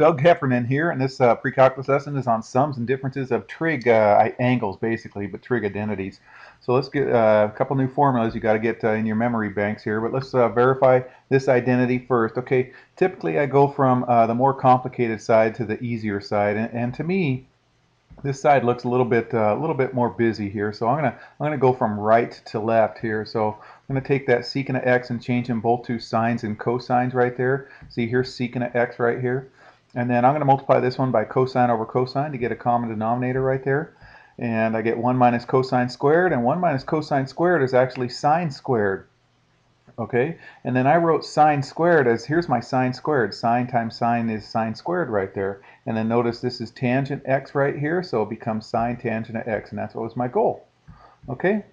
Doug Heffernan here, and this uh, pre-calculus lesson is on sums and differences of trig uh, angles, basically, but trig identities. So let's get uh, a couple new formulas you got to get uh, in your memory banks here, but let's uh, verify this identity first. Okay, typically I go from uh, the more complicated side to the easier side, and, and to me, this side looks a little bit a little bit more busy here. So I'm gonna I'm gonna go from right to left here. So I'm going to take that secant of x and change them both to sines and cosines right there. See here, secant of x right here. And then I'm going to multiply this one by cosine over cosine to get a common denominator right there. And I get 1 minus cosine squared, and 1 minus cosine squared is actually sine squared. Okay, and then I wrote sine squared as, here's my sine squared. Sine times sine is sine squared right there. And then notice this is tangent x right here, so it becomes sine tangent of x, and that's what was my goal. Okay,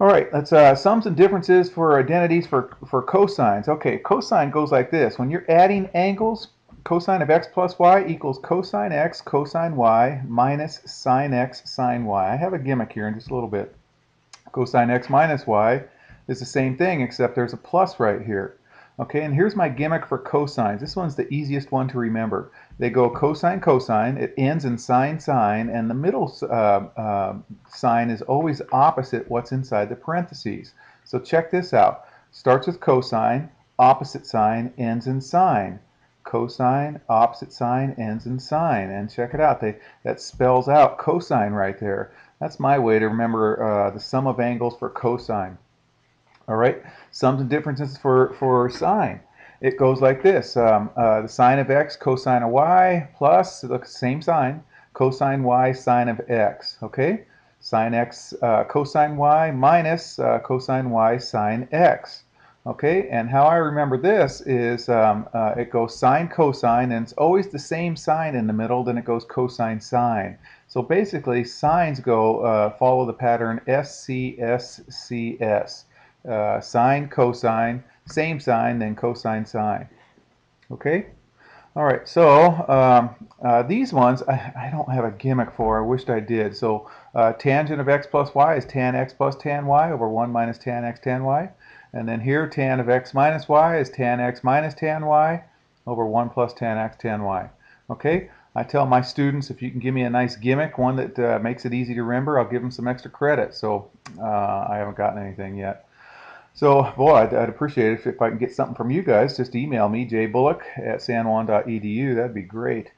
all right, let's uh, sums and differences for identities for, for cosines. Okay, cosine goes like this. When you're adding angles, cosine of x plus y equals cosine x cosine y minus sine x sine y. I have a gimmick here in just a little bit. Cosine x minus y is the same thing except there's a plus right here. Okay, and here's my gimmick for cosines. This one's the easiest one to remember. They go cosine, cosine, it ends in sine, sine, and the middle uh, uh, sign is always opposite what's inside the parentheses. So check this out. Starts with cosine, opposite sign, ends in sine. Cosine, opposite sign, ends in sine. And check it out, they, that spells out cosine right there. That's my way to remember uh, the sum of angles for cosine. All right, sums and differences for, for sine. It goes like this. Um, uh, the sine of x cosine of y plus, the same sign, cosine y sine of x. Okay, sine x uh, cosine y minus uh, cosine y sine x. Okay, and how I remember this is um, uh, it goes sine cosine, and it's always the same sign in the middle, then it goes cosine sine. So basically, signs go uh, follow the pattern SCSCS uh, sine, cosine, same sign, then cosine, sine. Okay? All right, so um, uh, these ones I, I, don't have a gimmick for. I wished I did. So uh, tangent of x plus y is tan x plus tan y over 1 minus tan x tan y. And then here tan of x minus y is tan x minus tan y over 1 plus tan x tan y. Okay, I tell my students if you can give me a nice gimmick, one that uh, makes it easy to remember, I'll give them some extra credit. So uh, I haven't gotten anything yet. So, boy, I'd, I'd, appreciate it if, if I can get something from you guys. Just email me, jbullock at sanjuan.edu. That'd be great.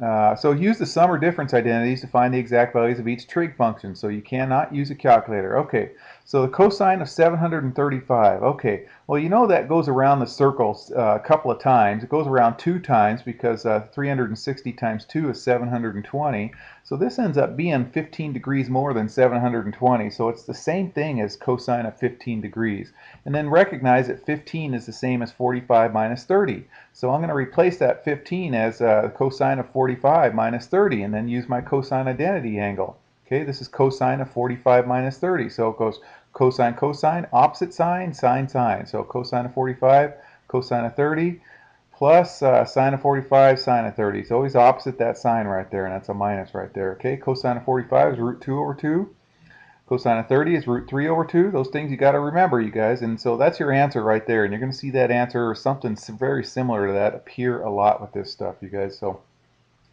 Uh, so use the sum or difference identities to find the exact values of each trig function. So you cannot use a calculator. Okay, so the cosine of 735. Okay, well you know that goes around the circle uh, a couple of times. It goes around two times because uh, 360 times 2 is 720. So this ends up being 15 degrees more than 720. So it's the same thing as cosine of 15 degrees. And then recognize that 15 is the same as 45 minus 30. So I'm going to replace that 15 as cosine of 45 minus 30 and then use my cosine identity angle. Okay, this is cosine of 45 minus 30. So it goes cosine, cosine, opposite sign, sine, sine. So cosine of 45, cosine of 30, plus uh, sine of 45, sine of 30. It's always opposite that sign right there, and that's a minus right there. Okay, cosine of 45 is root 2 over 2. Cosine of 30 is root 3 over 2. Those things you got to remember, you guys. And so that's your answer right there. And you're going to see that answer or something very similar to that appear a lot with this stuff, you guys. So,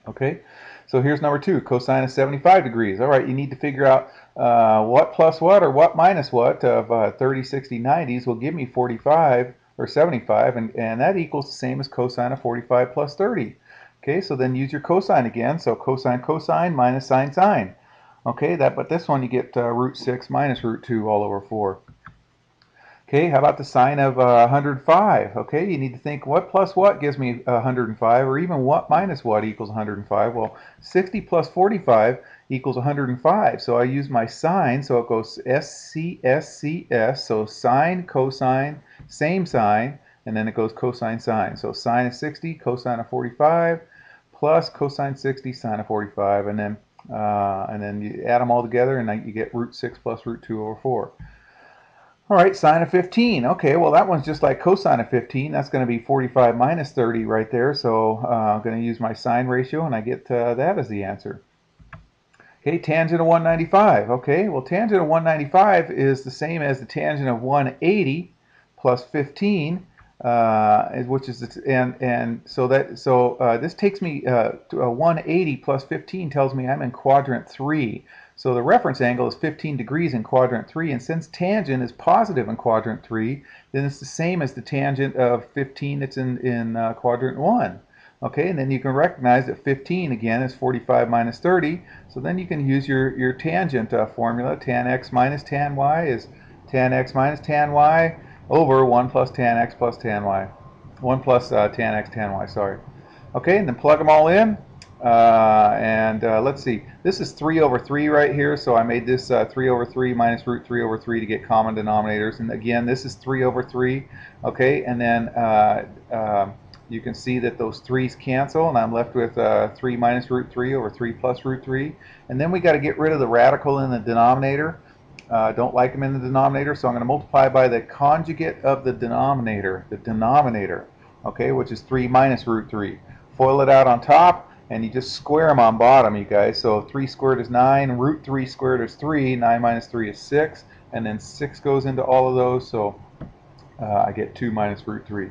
okay. So here's number 2, cosine of 75 degrees. All right, you need to figure out uh, what plus what or what minus what of uh, 30, 60, 90s will give me 45 or 75, and, and that equals the same as cosine of 45 plus 30. Okay, so then use your cosine again. So cosine, cosine minus sine, sine. Okay, that but this one you get uh, root 6 minus root 2 all over 4. Okay, how about the sine of uh, 105? Okay, you need to think what plus what gives me 105, or even what minus what equals 105. Well, 60 plus 45 equals 105. So I use my sine, so it goes SCSCS, so sine, cosine, same sign, and then it goes cosine, sine. So sine of 60, cosine of 45, plus cosine 60, sine of 45, and then uh, and then you add them all together, and you get root 6 plus root 2 over 4. All right, sine of 15. Okay, well that one's just like cosine of 15. That's going to be 45 minus 30 right there. So uh, I'm going to use my sine ratio, and I get uh, that as the answer. Okay, tangent of 195. Okay, well tangent of 195 is the same as the tangent of 180 plus 15 uh, which is and and so that so uh, this takes me uh, to a 180 plus 15 tells me I'm in quadrant three. So the reference angle is 15 degrees in quadrant 3, and since tangent is positive in quadrant 3, then it's the same as the tangent of 15 that's in, in uh, quadrant 1. Okay, and then you can recognize that 15 again is 45 minus 30, so then you can use your, your tangent uh, formula. Tan x minus tan y is tan x minus tan y over 1 plus tan x plus tan y. 1 plus uh, tan x tan y, sorry. Okay, and then plug them all in. Uh, and uh, let's see, this is 3 over 3 right here, so I made this uh, 3 over 3 minus root 3 over 3 to get common denominators. And again, this is 3 over 3, okay? And then uh, um, you can see that those 3's cancel, and I'm left with uh, 3 minus root 3 over 3 plus root 3. And then we got to get rid of the radical in the denominator. Uh, don't like them in the denominator, so I'm going to multiply by the conjugate of the denominator, the denominator, okay, which is 3 minus root 3. FOIL it out on top, and you just square them on bottom, you guys. So 3 squared is 9, root 3 squared is 3, 9 minus 3 is 6, and then 6 goes into all of those, so uh, I get 2 minus root 3.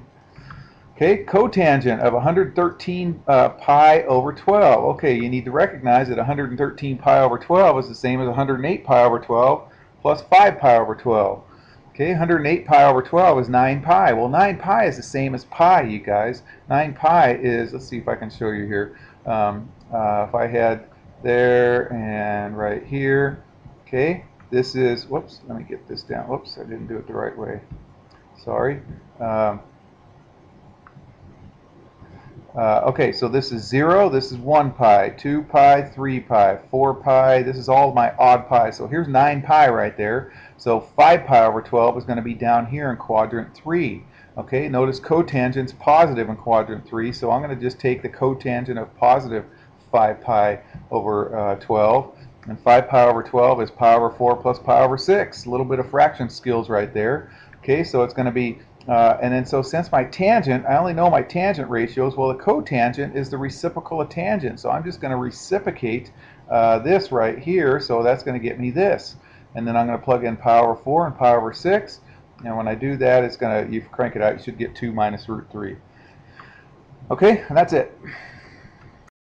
Okay, cotangent of 113 uh, pi over 12. Okay, you need to recognize that 113 pi over 12 is the same as 108 pi over 12 plus 5 pi over 12. Okay, 108 pi over 12 is 9 pi. Well, 9 pi is the same as pi, you guys. 9 pi is, let's see if I can show you here. Um, uh, if I had there and right here, okay, this is, whoops, let me get this down. Whoops, I didn't do it the right way. Sorry. Um, uh, okay, so this is 0, this is 1 pi, 2 pi, 3 pi, 4 pi, this is all my odd pi. So here's 9 pi right there. So 5 pi over 12 is going to be down here in quadrant 3. Okay, notice cotangent's positive in quadrant 3, so I'm going to just take the cotangent of positive 5 pi over uh, 12. And 5 pi over 12 is pi over 4 plus pi over 6. A little bit of fraction skills right there. Okay, so it's going to be, uh, and then so since my tangent, I only know my tangent ratios, well the cotangent is the reciprocal of tangent. So I'm just going to reciprocate uh, this right here, so that's going to get me this. And then I'm going to plug in pi over 4 and pi over 6. And when I do that, it's going to, you crank it out, you should get 2 minus root 3. Okay, and that's it.